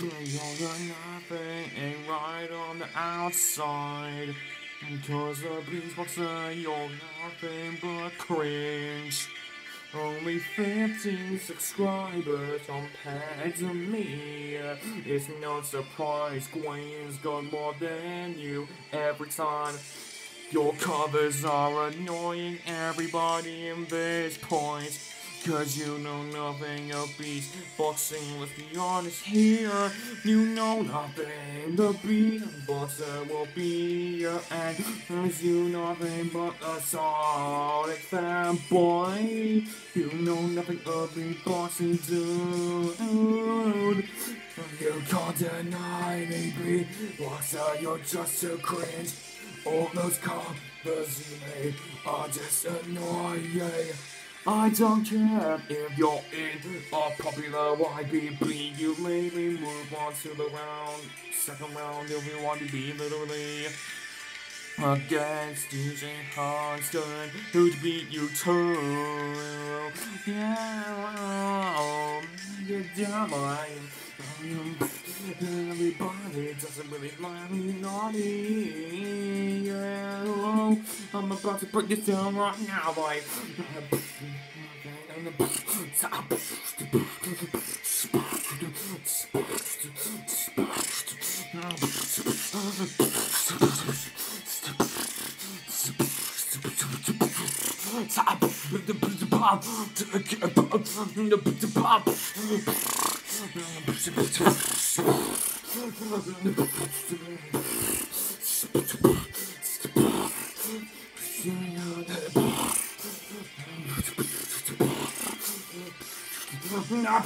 You're nothing right on the outside. Cause the beats boxer, you're nothing but cringe. Only 15 subscribers compared to me. It's no surprise Gwen's got more than you every time. Your covers are annoying everybody in this point. Cause you know nothing of beats boxing, let's be honest here. You know nothing, the beatboxer will be your end. Cause you nothing but a solid fanboy. You know nothing of beatboxing, dude. You can't deny me, beatboxer, you're just too cringe. All those covers you made are just annoying. I don't care if you're in a popular YBB. You maybe move on to the round, second round if you want to be literally against DJ Hodgson, who'd beat you too. Yeah, you're dying. Everybody doesn't really like me naughty. Yeah, I'm about to break this down right now, like. Ja.